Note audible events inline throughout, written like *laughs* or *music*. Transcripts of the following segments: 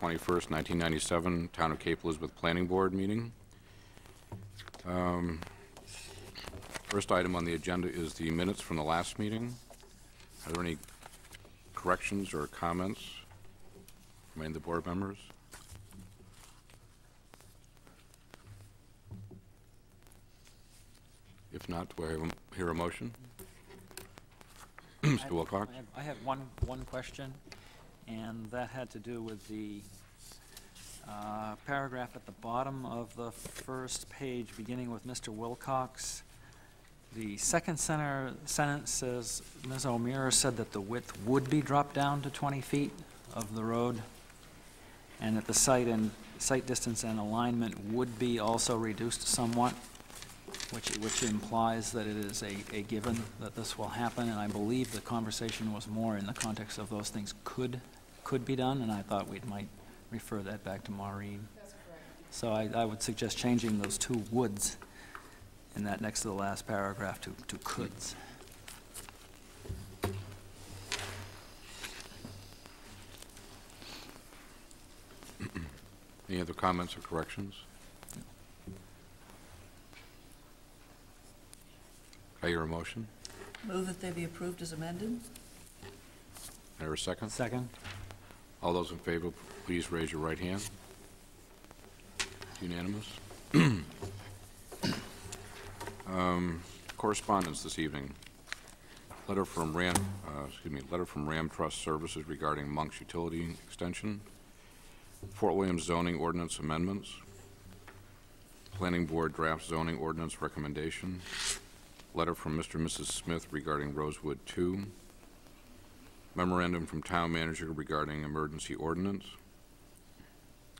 21st, 1997, Town of Cape Elizabeth Planning Board meeting. Um, First item on the agenda is the minutes from the last meeting. Are there any corrections or comments from any of the board members? If not, do I hear a motion? *clears throat* Mr. Wilcox? I have- I have one, one question, and that had to do with the uh, paragraph at the bottom of the first page, beginning with Mr. Wilcox. The second center, sentence says, Ms. O'Meara said that the width would be dropped down to 20 feet of the road, and that the site and, site distance and alignment would be also reduced somewhat, which, which implies that it is a, a given that this will happen, and I believe the conversation was more in the context of those things could, could be done, and I thought we might refer that back to Maureen. So I, I would suggest changing those two woulds in that next to the last paragraph to, to coulds. *clears throat* Any other comments or corrections? Can I hear a motion? Move that they be approved as amended? Can I hear a second? Second? All those in favor, please raise your right hand. Unanimous? *clears throat* Um, Correspondence this evening. Letter from Ram, uh, excuse me, letter from Ram Trust Services regarding Monk's Utility Extension. Fort Williams zoning ordinance amendments. Planning Board draft zoning ordinance recommendation. Letter from Mr. and Mrs. Smith regarding Rosewood 2. Memorandum from Town Manager regarding emergency ordinance.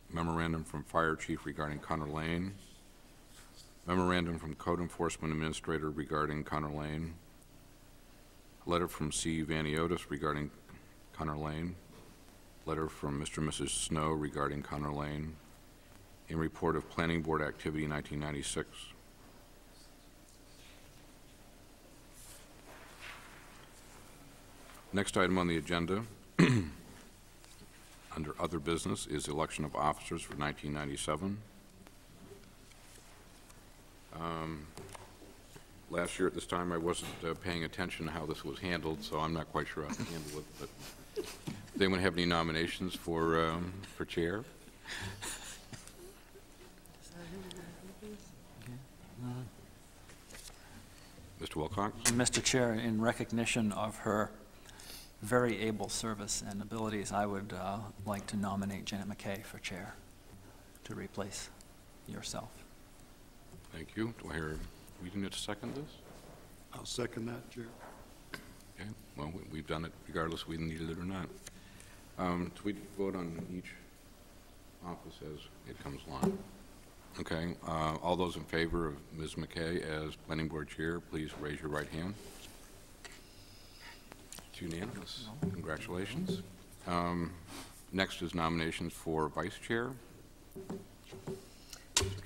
Memorandum from Fire Chief regarding Connor Lane. Memorandum from Code Enforcement Administrator regarding Connor Lane. Letter from C. Vaniotis regarding Connor Lane. Letter from Mr. and Mrs. Snow regarding Connor Lane. And report of Planning Board activity 1996. Next item on the agenda, *clears throat* under other business, is election of officers for 1997. Um, Last year at this time, I wasn't uh, paying attention to how this was handled, so I'm not quite sure how to handle it, but does anyone have any nominations for, um, for chair? Mr. Wilcox? Mr. Chair, in recognition of her very able service and abilities, I would uh, like to nominate Janet McKay for chair to replace yourself. Thank you. Do I hear, we didn't to second this? I'll second that, Chair. Okay, well, we- we've done it regardless we needed it or not. Um, Do we vote on each office as it comes along? Okay, uh, all those in favor of Ms. McKay as Planning Board Chair, please raise your right hand. It's unanimous. Congratulations. Um, Next is nominations for Vice Chair. Okay.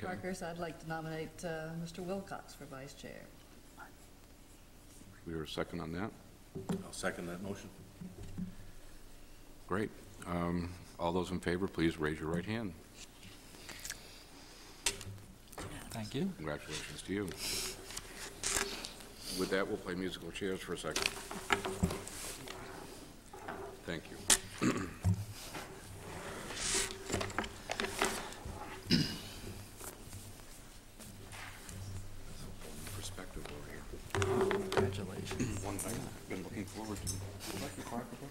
Parkhurst, I'd like to nominate uh, Mr. Wilcox for vice chair. We have a second on that? I'll second that motion. Great. Um, All those in favor, please raise your right hand. Thank you. Congratulations to you. With that, we'll play musical chairs for a second. Thank you. Perspective over here. Congratulations. One looking forward to. You like book?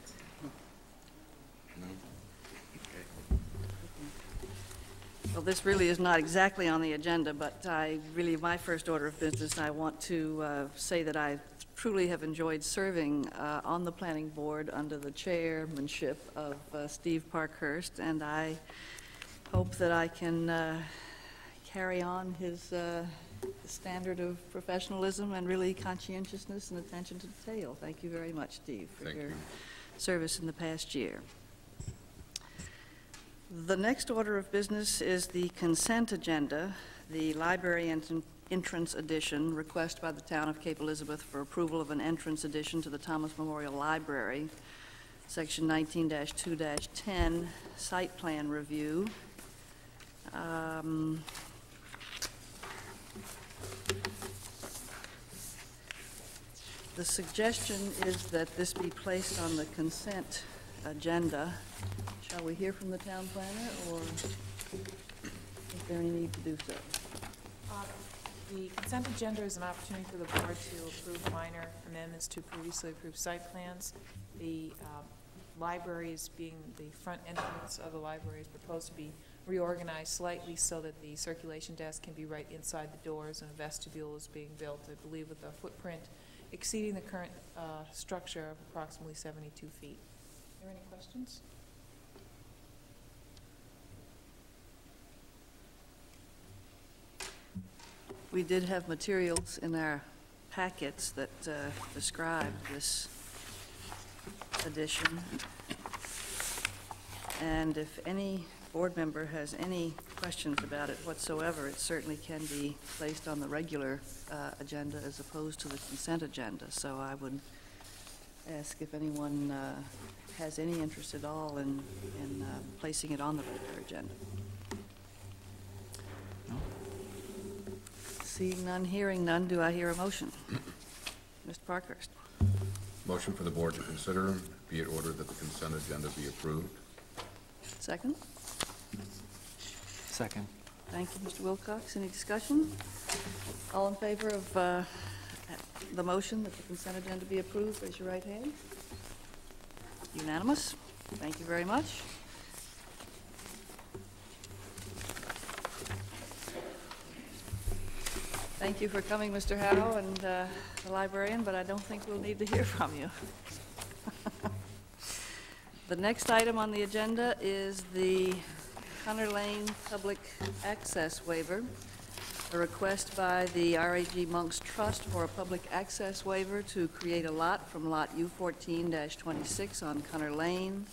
No? Okay. Well, this really is not exactly on the agenda, but I, really, my first order of business, I want to uh, say that I truly have enjoyed serving uh, on the planning board under the chairmanship of uh, Steve Parkhurst, and I hope that I can uh, carry on his uh, standard of professionalism and really conscientiousness and attention to detail. Thank you very much, Steve, for Thank your you. service in the past year. The next order of business is the consent agenda, the library en- entrance addition, request by the town of Cape Elizabeth for approval of an entrance addition to the Thomas Memorial Library. Section 19-2-10, site plan review. Um, The suggestion is that this be placed on the consent agenda. Shall we hear from the town planner, or is there any need to do so? Uh, The consent agenda is an opportunity for the board to approve minor amendments to previously approved site plans. The uh, libraries, being the front entrance of the library, is proposed to be reorganized slightly so that the circulation desk can be right inside the doors, and a vestibule is being built, I believe, with a footprint exceeding the current uh, structure of approximately 72 feet. Are there any questions? We did have materials in our packets that uh, describe this addition. And if any board member has any questions about it whatsoever, it certainly can be placed on the regular uh, agenda as opposed to the consent agenda. So I would ask if anyone uh, has any interest at all in, in uh, placing it on the regular agenda. Seeing none, hearing none, do I hear a motion? *clears throat* Mr. Parkhurst. Motion for the board to consider, be it ordered that the consent agenda be approved. Second? Second. Thank you, Mr. Wilcox. Any discussion? All in favor of uh, the motion that the consent agenda be approved, raise your right hand. Unanimous. Thank you very much. Thank you for coming, Mr. Howe and uh, the librarian, but I don't think we'll need to hear from you. *laughs* The next item on the agenda is the Connor Lane Public Access Waiver, a request by the RAG Monks Trust for a public access waiver to create a lot from Lot U14-26 on Connor Lane,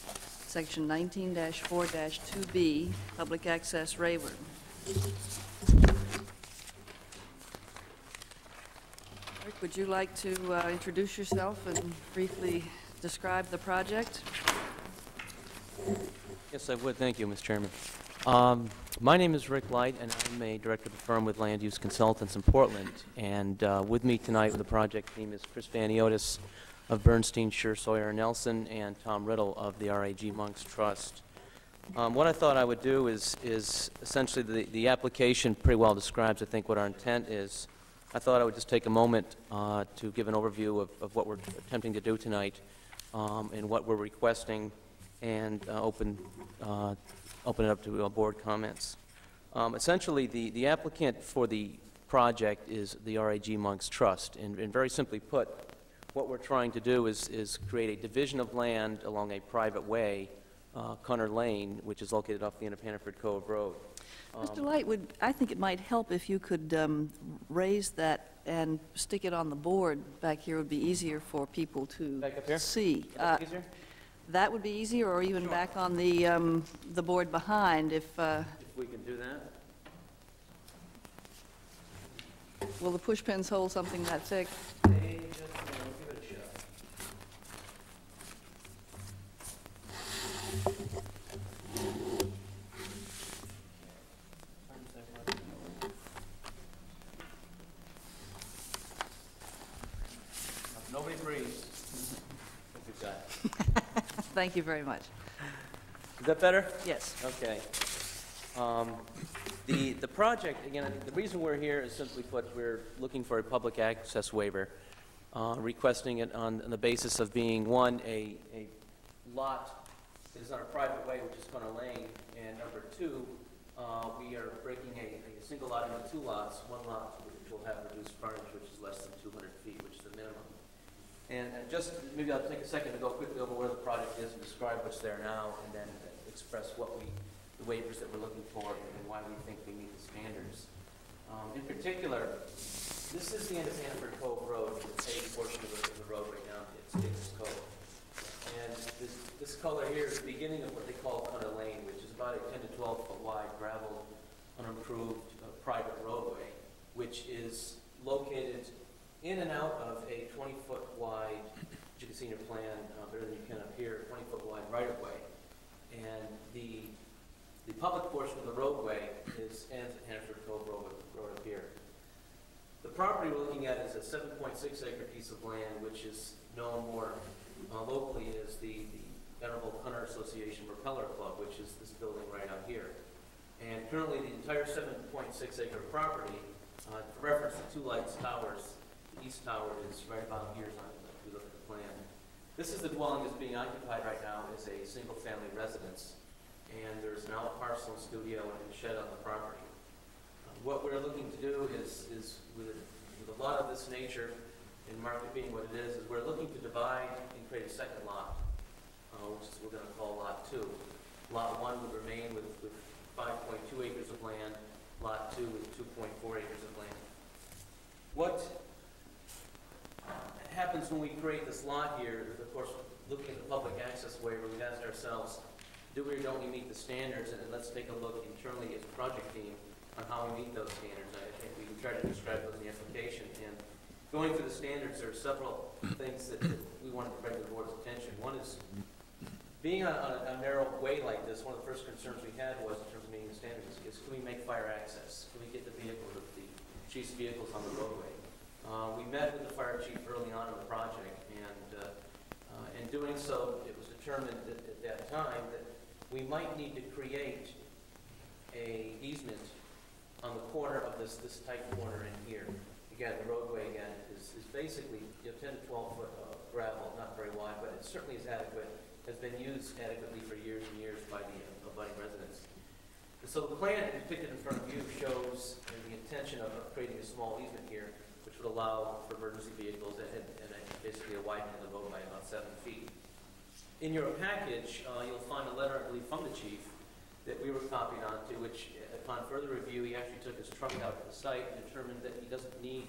Section 19-4-2B, Public Access Waiver. Rick, would you like to uh, introduce yourself and briefly describe the project? Yes, I would. Thank you, Mr. Chairman. Um, My name is Rick Light, and I'm a director of the firm with Land Use Consultants in Portland. And uh, with me tonight with the project team is Chris Vaniotis of Bernstein, Shur, Sawyer, Nelson, and Tom Riddle of the RAG Monks Trust. Um, What I thought I would do is, is essentially, the, the application pretty well describes, I think, what our intent is. I thought I would just take a moment uh, to give an overview of, of what we're attempting to do tonight um, and what we're requesting and uh, open, uh, open it up to uh, board comments. Um, Essentially, the, the applicant for the project is the RAG Monks Trust, and, and very simply put, what we're trying to do is, is create a division of land along a private way, uh, Connor Lane, which is located off the end of Hannaford Cove Road. Mr. Light, would, I think it might help if you could um, raise that and stick it on the board back here, It would be easier for people to Back up here? see. Uh, easier? That would be easier, or even back on the, um, the board behind, if, uh, If we can do that? will the push pins hold something that thick? Hey, just, uh, give it a shot. Nobody breathes. Look at that. Thank you very much. Is that better? Yes. Okay. Um, The, the project, again, I think the reason we're here is simply put, we're looking for a public access waiver, uh, requesting it on on the basis of being, one, a, a lot that is on a private way, which is Connor Lane, and number two, uh, we are breaking a, a single lot into two lots, one lot which will have reduced frontage, which is less than 200 feet, which is the minimum. And and just, maybe I'll take a second to go quickly over where the project is and describe what's there now, and then express what we, the waivers that we're looking for and why we think we meet the standards. Um, In particular, this is the end of Hannaford Cove Road, the paved portion of the road right now, it's Dix's Cove. And this, this color here is the beginning of what they call Connor Lane, which is about a 10 to 12 foot wide gravel, unimproved uh, private roadway, which is located in and out of a 20 foot wide as you can see in your plan, uh, better than you can up here, 20-foot wide right-of-way. And the, the public portion of the roadway is, ends at Hannaford Cove Road, road up here. The property we're looking at is a 7.6 acre piece of land, which is known more uh, locally as the the Venerable Hunter Association Propeller Club, which is this building right out here. And currently, the entire 7.6 acre property, uh, for reference, the two lights towers, east tower is right about here, if you look at the plan. This is the dwelling that's being occupied right now as a single-family residence, and there's now a parcel studio and shed on the property. Uh, What we're looking to do is, is with, with a lot of this nature, and market being what it is, is we're looking to divide and create a second lot, uh, which is, we're gonna call Lot Two. Lot One would remain with, with five point two acres of land, Lot Two with two point four acres of land. What happens when we create this lot here, of course, looking at the public access waiver, we've asked ourselves, do we or don't we meet the standards? And let's take a look internally as a project team on how we meet those standards. I think we can try to describe those in the application. And going through the standards, there are several things that we wanted to bring to the board's attention. One is, being on, a- a narrow way like this, one of the first concerns we had was in terms of meeting the standards, is can we make fire access? Can we get the vehicles, the the chief's vehicles on the roadway? Uh, we met with the fire chief early on in the project, and, uh, uh, in doing so, it was determined at, at that time that we might need to create a easement on the corner of this, this tight corner in here. Again, the roadway again is, is basically, you know, ten to twelve foot of gravel, not very wide, but it certainly is adequate, has been used adequately for years and years by the uh, abutting residents. So the plan depicted in front of you shows uh, the intention of creating a small easement here, would allow for emergency vehicles and, and basically a widening of the road by about seven feet. In your package, uh, you'll find a letter, I believe, from the chief that we were copied onto, which upon further review, he actually took his truck out to the site and determined that he doesn't need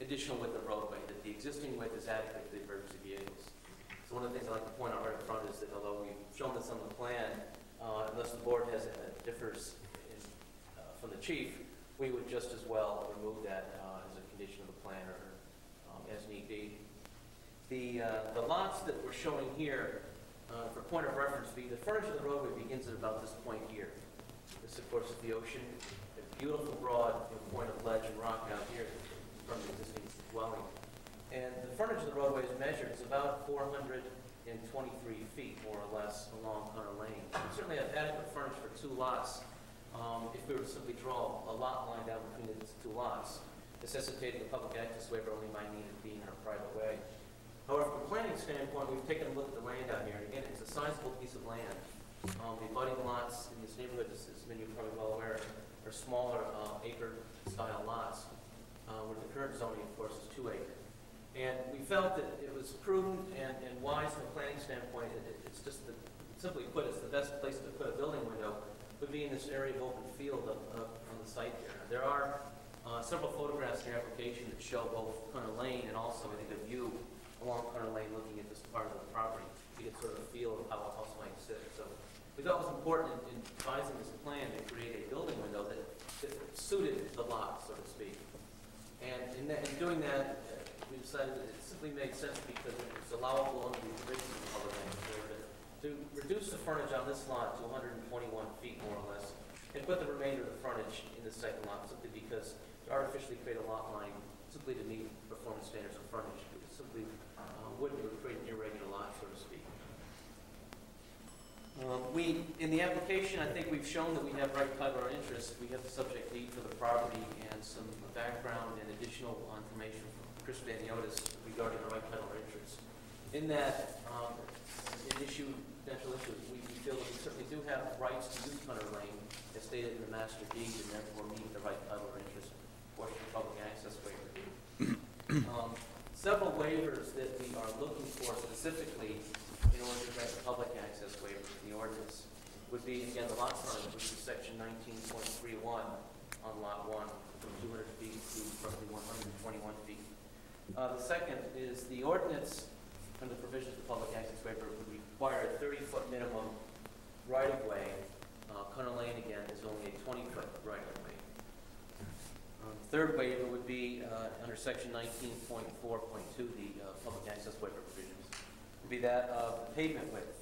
additional width of roadway, that the existing width is adequate for the emergency vehicles. So one of the things I'd like to point out right in front is that although we've shown this on the plan, uh, unless the board has, uh, differs in, uh, from the chief, we would just as well remove that, uh, condition of the plan or, um, as need be. The, uh, the lots that we're showing here, uh, for point of reference, the, the frontage of the roadway begins at about this point here. This, of course, is the ocean, a beautiful broad point of ledge and rock out here from the existing dwelling. And the frontage of the roadway is measured, it's about four hundred and twenty-three feet, more or less, along Hunter Lane. We certainly have adequate frontage for two lots, um, if we were to simply draw a lot line down between the two lots, necessitating a public access waiver only might need to be in a private way. However, from a planning standpoint, we've taken a look at the land out here, again, it's a sizable piece of land. Um, the abutting lots in this neighborhood, as, many of you are probably well aware, are smaller, uh, acre-style lots, uh, where the current zoning, of course, is two acre. And we felt that it was prudent and, and wise from a planning standpoint, it, it- it's just, the- simply put, it's the best place to put a building window, would be in this area of open field of, of, on the site there. There are, uh, several photographs in your application that show both Hunter Lane and also, I think, a view along Hunter Lane looking at this part of the property to get sort of a feel of how a house might sit. So we thought it was important in in devising this plan to create a building window that, that suited the lot, so to speak. And in that, in doing that, uh, we decided that it simply made sense because it's allowable under the provisions the public to reduce the frontage on this lot to hundred and twenty-one feet more or less, and put the remainder of the frontage in the second lot simply because artificially create a lot line simply to meet performance standards of frontage, it simply, uh, wouldn't create an irregular lot, so to speak. Um, We, in the application, I think we've shown that we have right title or interest. We have the subject deed for the property and some background and additional information from Chris Vaniotis regarding the right title or interest. In that, um, an issue, potential issue, we we feel that we certainly do have rights to use Hunter Lane as stated in the master deed and therefore meet the right title or interest of public access waiver. Um, Several waivers that we are looking for specifically in order to grant the public access waiver in the ordinance would be, again, the lot frontage, which is section nineteen point three one on lot one, from two hundred feet to roughly one hundred and twenty-one feet. Uh, the second is the ordinance, under the provisions of the public access waiver, would require a thirty-foot minimum right-of-way. Uh, Lane, again, is only a twenty-foot right-of-way. Um, Third waiver would be uh, under section nineteen point four point two, the uh, public access waiver provisions. would be that of pavement width.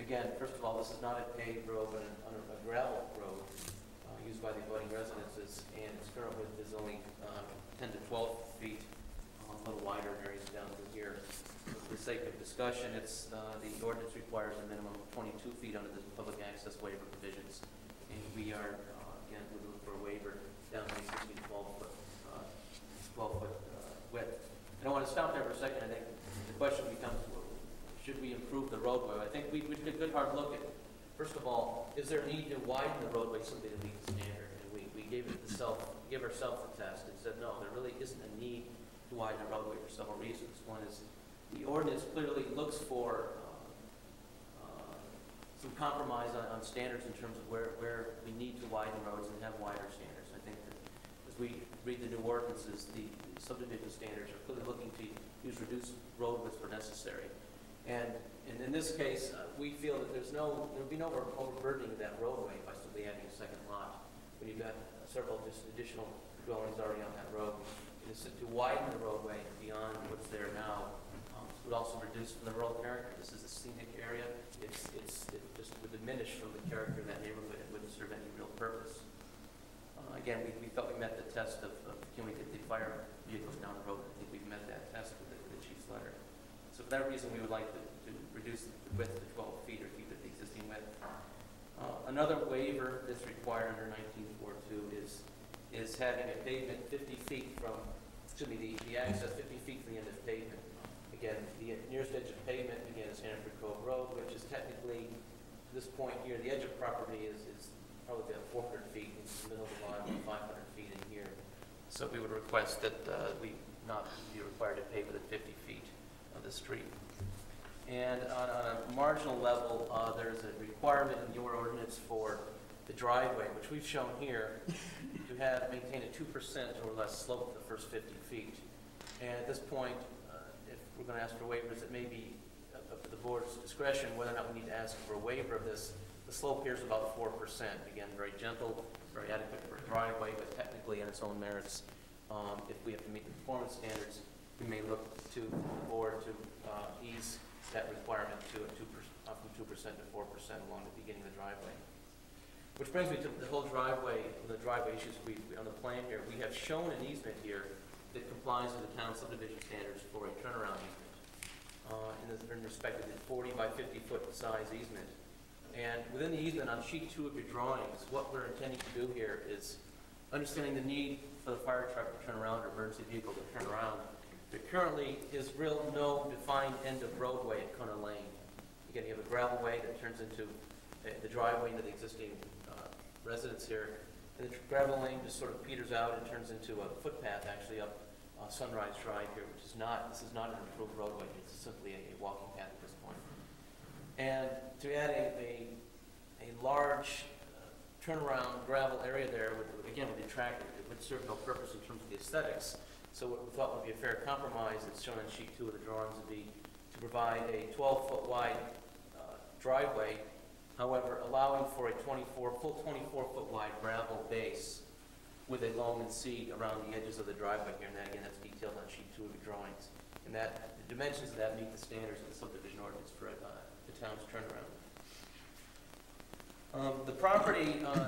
Again, first of all, this is not a paved road, but an- a gravel road uh, used by the abutting residences, and its current width is only uh, 10 to 12 feet, uh, a little wider in areas down through here. For the sake of discussion, it's, uh, the ordinance requires a minimum of 22 feet under the public access waiver provisions, and we are, uh, again, we look for a waiver down to 16, 12 foot, uh, 12 foot uh, width. And I want to stop there for a second, I think the question becomes, should we improve the roadway? I think we, we did a good hard look at, first of all, is there a need to widen the roadway simply to meet the standard? And we, we gave it the self, give ourselves a test and said, no, there really isn't a need to widen the roadway for several reasons. One is, the ordinance clearly looks for, uh, uh, some compromise on, on standards in terms of where, where we need to widen roads and have wider standards. I think that as we read the new ordinances, the subdivision standards are clearly looking to use reduced road widths where necessary. And, and in this case, uh, we feel that there's no, there'll be no overburdening of that roadway by simply adding a second lot. When you've got several just additional dwellings already on that road, and to widen the roadway beyond what's there now, um, would also reduce from the rural character. This is a scenic area. It's, it's, it just would diminish from the character of that neighborhood. It wouldn't serve any real purpose. Again, we, we felt we met the test of, of can we get the fire vehicles down the road? I think we've met that test with the, the chief's letter. So for that reason, we would like to, to reduce the width to twelve feet or keep it the existing width. Uh, another waiver that's required under 1942 is, is having a pavement fifty feet from, excuse me, the, the access fifty feet from the end of pavement. Again, the nearest edge of pavement, again, is Hannaford Cove Road, which is technically, this point here, the edge of property is, is probably about four hundred feet, in the middle of the line, five hundred feet in here. So we would request that, uh, we not be required to pave within fifty feet of the street. And on, on a marginal level, uh, there's a requirement in your ordinance for the driveway, which we've shown here, to have, maintain a two percent or less slope for the first fifty feet. And at this point, uh, if we're gonna ask for waivers, it may be up to the board's discretion whether or not we need to ask for a waiver of this. The slope here is about four percent, again, very gentle, very adequate for a driveway, but technically on its own merits, um, if we have to meet the performance standards, we may look to the board to uh, ease that requirement to a two, per- uh, from two percent to four percent along the beginning of the driveway. Which brings me to the whole driveway, the driveway issues we, on the plan here. We have shown an easement here that complies with the town subdivision standards for a turnaround easement. Uh, in, the- in respect of the forty by fifty foot size easement. And within the easement, on sheet two of your drawings, what we're intending to do here is understanding the need for the fire truck to turn around or emergency vehicle to turn around. There currently is real no defined end of roadway at Connor Lane. Again, you have a gravel way that turns into uh, the driveway into the existing uh, residence here. And the gravel lane just sort of peters out and turns into a footpath actually up uh, Sunrise Drive here, which is not, this is not an improved roadway. It's simply a a walking path at this point. And to add a, a, a large uh, turnaround gravel area there would, again, would detract, it would serve no purpose in terms of the aesthetics. So what we thought would be a fair compromise, that's shown in sheet two of the drawings, would be to provide a twelve-foot wide uh, driveway, however, allowing for a twenty-four, full twenty-four foot wide gravel base with a loam and seed around the edges of the driveway here, and that, again, that's detailed on sheet two of the drawings. And that, the dimensions of that meet the standards of the subdivision ordinance for uh, the town's turnaround. Um, The property, uh,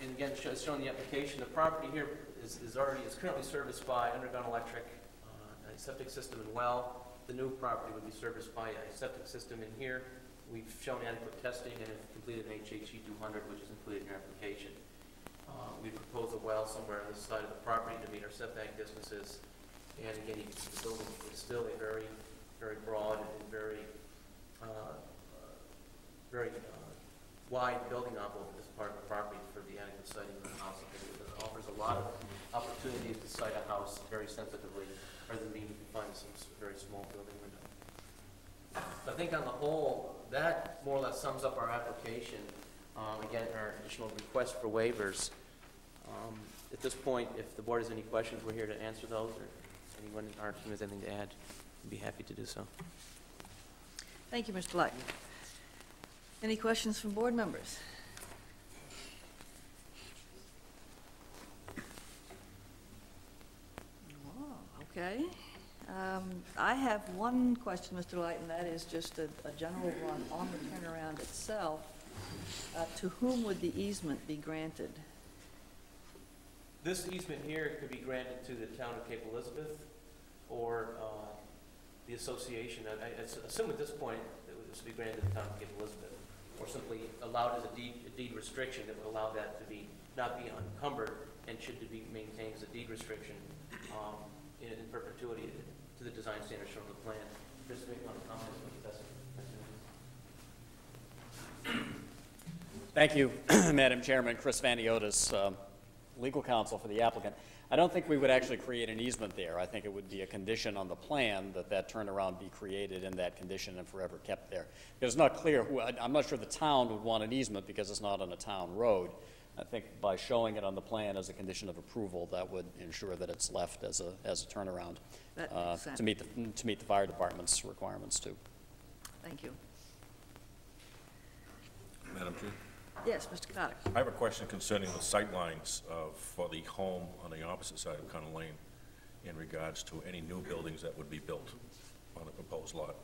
and again, sho- shown in the application, the property here is is already, is currently serviced by underground electric, uh, a septic system and well. The new property would be serviced by a septic system in here. We've shown adequate testing and have completed an HHE 200, which is included in your application. Uh, We propose a well somewhere on this side of the property to meet our setback distances. And again, the building is still a very, very broad and very, uh, uh, very uh, wide building envelope in this part of the property for the adequate siting of the house. It offers a lot of opportunities to site a house very sensitively, rather than being confined to some very small building window. I think on the whole, that more or less sums up our application. Um, Again, our additional request for waivers. Um, At this point, if the board has any questions, we're here to answer those, or anyone in our team has anything to add, I'd be happy to do so. Thank you, Mr. Light. Any questions from board members? Okay. Um, I have one question, Mr. Light, and that is just a, a general one on the turnaround itself. Uh, To whom would the easement be granted? This easement here could be granted to the town of Cape Elizabeth or uh, the association. I I assume at this point that this would be granted to the town of Cape Elizabeth, or simply allowed as a deed, a deed restriction that would allow that to be, not be encumbered and should be maintained as a deed restriction um, in in perpetuity to the design standards on the plan. Just make one comment, Thank you, *clears throat* Madam Chairman. Chris Vaniotis, um, legal counsel for the applicant. I don't think we would actually create an easement there. I think it would be a condition on the plan that that turnaround be created in that condition and forever kept there. It's not clear, who- I- I'm not sure the town would want an easement because it's not on a town road. I think by showing it on the plan as a condition of approval, that would ensure that it's left as a, as a turnaround That uh, makes sense. to meet, the to meet the fire department's requirements, too. Thank you. Madam Chair? Yes, Mr. Cotter. I have a question concerning the sightlines of, for the home on the opposite side of Connell Lane in regards to any new buildings that would be built on the proposed lot.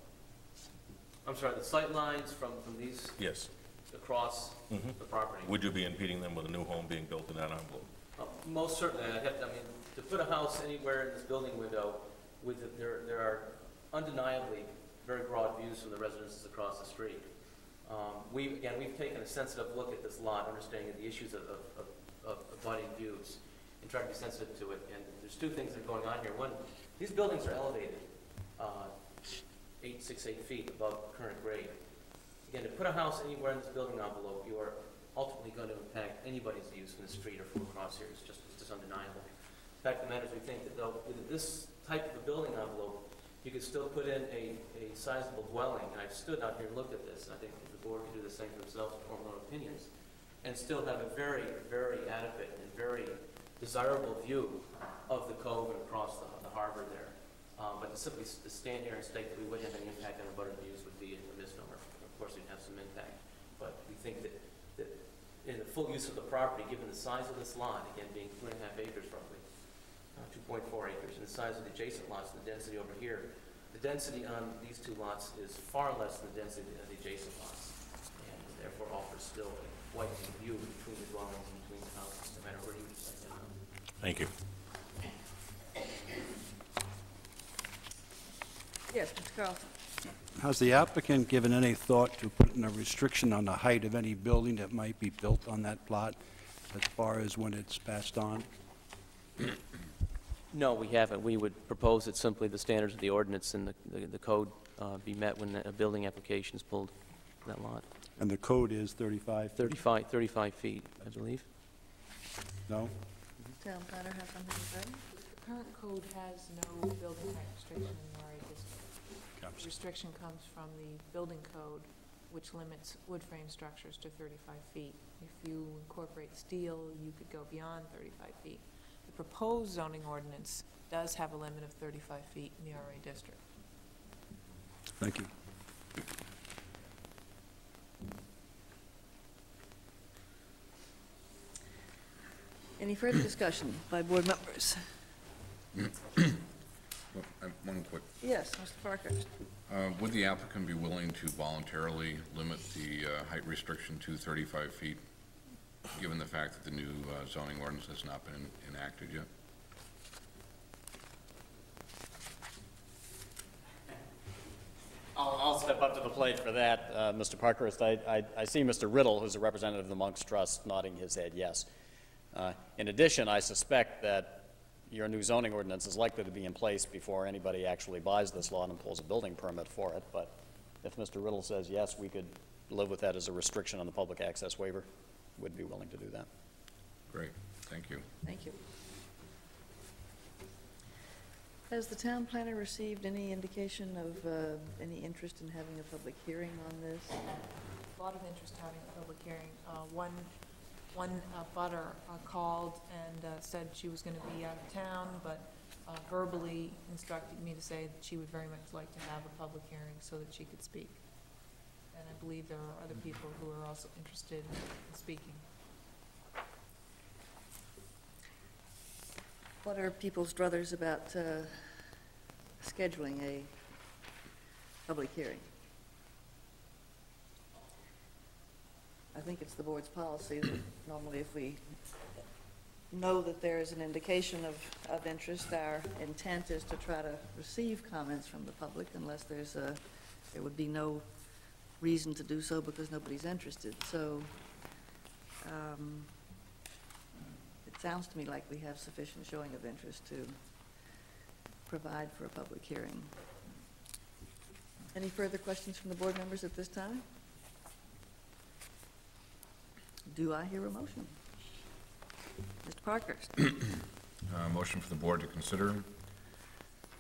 I'm sorry, the sight lines from, from these Yes. across the property? Would you be impeding them with a new home being built in that envelope? Uh, Most certainly, I have, to- I mean, to put a house anywhere in this building window with, the- there, there are undeniably very broad views from the residences across the street. Um, We, again, we've taken a sensitive look at this lot, understanding the issues of, of, of- of abutting views, and trying to be sensitive to it, and there's two things that are going on here. One, these buildings are elevated, uh, eight, six, eight feet above current grade. Again, to put a house anywhere in this building envelope, you are ultimately going to impact anybody's views from the street or from across here. It's just, it's just undeniable. In fact the matter is, we think that with this type of a building envelope, you could still put in a, a sizable dwelling, and I've stood out here and looked at this, and I think the board could do the same for themselves, form their own opinions, and still have a very, very adequate and very desirable view of the cove and across the, the harbor there. Um, but to simply to stand here and state that we wouldn't have any impact on our butter views would be a misnomer. Of course, we'd have some impact, but we think that, that in the full use of the property, given the size of this lot, again, being two and a half acres roughly, uh, two point four acres, and the size of the adjacent lots, the density over here, the density on these two lots is far less than the density of the adjacent lots, and therefore offers still a wide view between the dwellings and between the houses, no matter where you decide to house. Thank you. Yes, Mr. Carlson. Has the applicant given any thought to putting a restriction on the height of any building that might be built on that plot as far as when it's passed on? No, we haven't. We would propose that simply the standards of the ordinance and the, the- the code uh, be met when a building application is pulled for that lot. And the code is 35? 35, 35 feet, I believe. No? Town planner have something to say? The current code has no building height restriction in the RA district. The restriction comes from the building code, which limits wood frame structures to 35 feet. If you incorporate steel, you could go beyond 35 feet. The proposed zoning ordinance does have a limit of 35 feet in the RA district. Thank you. Any further discussion by board members? Well, I One quick, Yes, Mr. Parker. uh, would the applicant be willing to voluntarily limit the uh, height restriction to 35 feet, given the fact that the new uh, zoning ordinance has not been enacted yet? I'll, I'll step up to the plate for that, uh, Mr. Parkhurst. I, I, I see Mr. Riddle, who's a representative of the Monks Trust, nodding his head yes. Uh, In addition, I suspect that your new zoning ordinance is likely to be in place before anybody actually buys this lot and pulls a building permit for it, but if Mr. Riddle says yes, we could live with that as a restriction on the public access waiver. Would be willing to do that. Great, thank you. Thank you. Has the town planner received any indication of uh, any interest in having a public hearing on this? A lot of interest having a public hearing. Uh, One, one uh, butter uh, called and uh, said she was going to be out of town, but uh, verbally instructed me to say that she would very much like to have a public hearing so that she could speak. And I believe there are other people who are also interested in speaking. What are people's druthers about uh, scheduling a public hearing. I think it's the board's policy that normally if we know that there is an indication of, of interest, our intent is to try to receive comments from the public unless there's a, there would be no reason to do so because nobody's interested. So, um, it sounds to me like we have sufficient showing of interest to provide for a public hearing. Any further questions from the board members at this time? Do I hear a motion? Mr. Parker. *clears throat* Uh, Motion for the board to consider.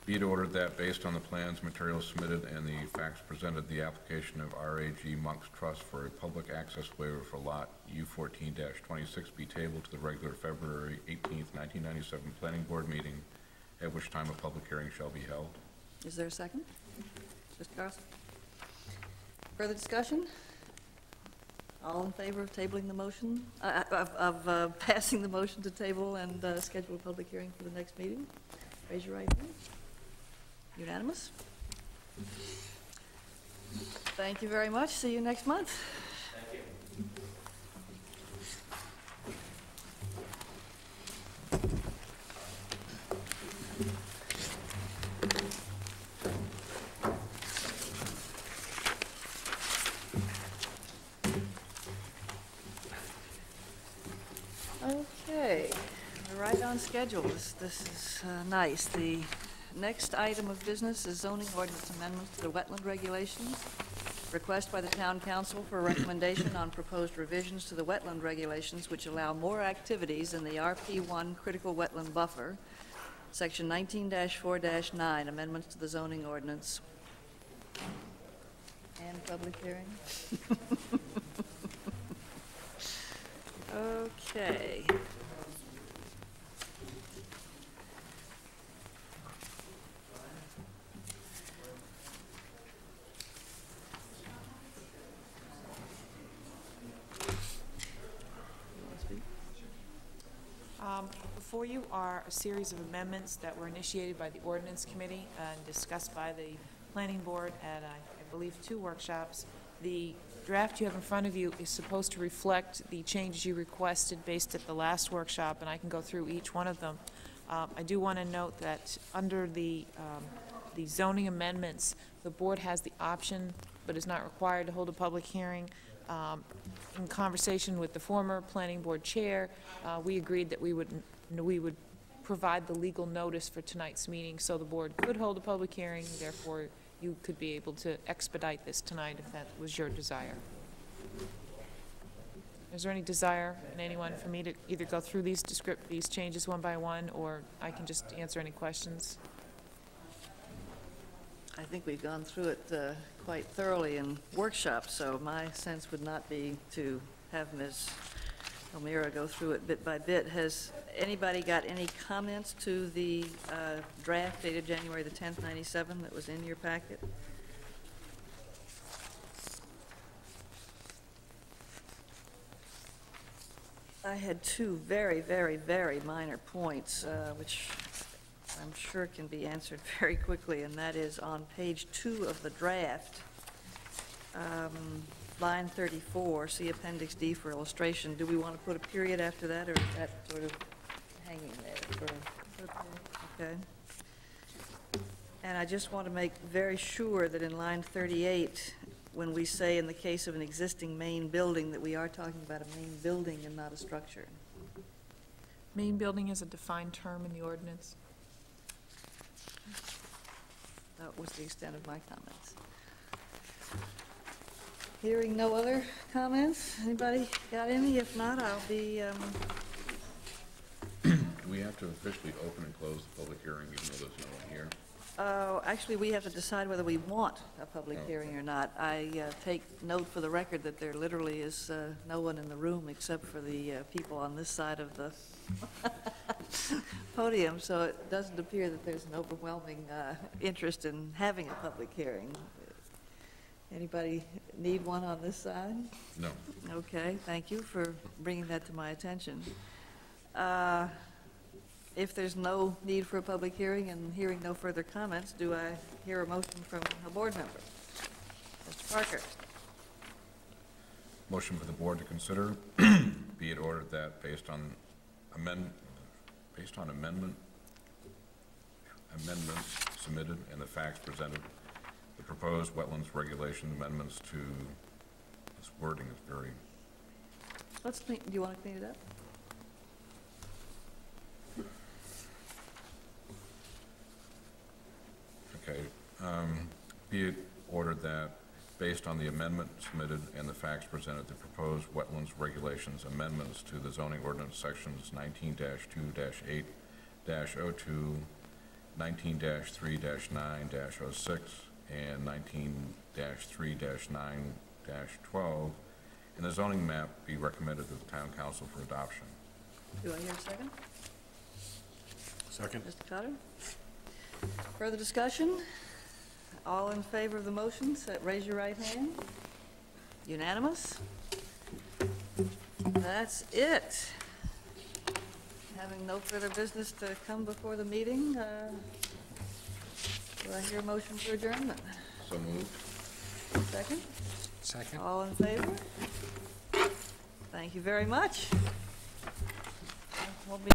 Be it ordered that based on the plans, materials submitted, and the facts presented, the application of RAG Monks Trust for a public access waiver for Lot U fourteen twenty-six be tabled to the regular February eighteenth, nineteen ninety-seven Planning Board meeting, at which time a public hearing shall be held. Is there a second? Mr. Carlson? Further discussion? All in favor of tabling the motion, uh, of, of uh, *laughs* passing the motion to table and uh, schedule a public hearing for the next meeting? Raise your right hand. Unanimous? Thank you very much. See you next month. Okay, we're right on schedule. This, this is uh, nice. The next item of business is zoning ordinance amendments to the wetland regulations. Request by the town council for a recommendation on proposed revisions to the wetland regulations which allow more activities in the RP1 critical wetland buffer, section 19-4-9, amendments to the zoning ordinance. And public hearing? *laughs* Okay. Um, Before you are a series of amendments that were initiated by the ordinance committee and discussed by the planning board at, I I believe, two workshops. The draft you have in front of you is supposed to reflect the changes you requested based at the last workshop, and I can go through each one of them. Um, I do want to note that under the, um, the zoning amendments, the board has the option, but is not required to hold a public hearing. Um, In conversation with the former planning board chair, uh, we agreed that we would, we would provide the legal notice for tonight's meeting, so the board could hold a public hearing, therefore you could be able to expedite this tonight if that was your desire. Is there any desire in anyone for me to either go through these descript, these changes one by one, or I can just answer any questions? I think we've gone through it uh, quite thoroughly in workshops, so my sense would not be to have Ms. O'Meara go through it bit by bit. Has anybody got any comments to the uh, draft dated January the 10th, 97 that was in your packet? I had two very, very, very minor points, uh, which I'm sure can be answered *laughs* very quickly, and that is on page two of the draft, um, line 34, see Appendix D for illustration. Do we want to put a period after that, or is that sort of hanging there? for- Okay. And I just want to make very sure that in line 38, when we say in the case of an existing main building, that we are talking about a main building and not a structure. Main building is a defined term in the ordinance. That was the extent of my comments. Hearing no other comments, anybody got any? If not, I'll be, um, Do we have to officially open and close the public hearing even though there's no one here? uh, actually, we have to decide whether we want a public Oh. hearing or not. I uh, take note for the record that there literally is uh, no one in the room except for the uh, people on this side of the *laughs* podium, so it doesn't appear that there's an overwhelming uh, interest in having a public hearing. Anybody need one on this side? No. Okay, thank you for bringing that to my attention. Uh, If there's no need for a public hearing and hearing no further comments, do I hear a motion from a board member? Mr. Parker? Motion for the board to consider, *clears throat* be it ordered that based on amend, based on amendment, amendments submitted and the facts presented, the proposed wetlands regulation amendments to this wording is very. Let's clean, do you want to clean it up? Okay, um, be it ordered that based on the amendment submitted and the facts presented, the proposed wetlands regulations amendments to the zoning ordinance sections 19-2-8-02, 19-3-9-06, and 19-3-9-12 and the zoning map be recommended to the town council for adoption. Do I hear a second? Second? Mr. Cotter? Further discussion? All in favor of the motion, set- raise your right hand. Unanimous? That's it. Having no further business to come before the meeting, uh, do I hear a motion for adjournment? So moved. Second? Second. All in favor? Thank you very much. We'll be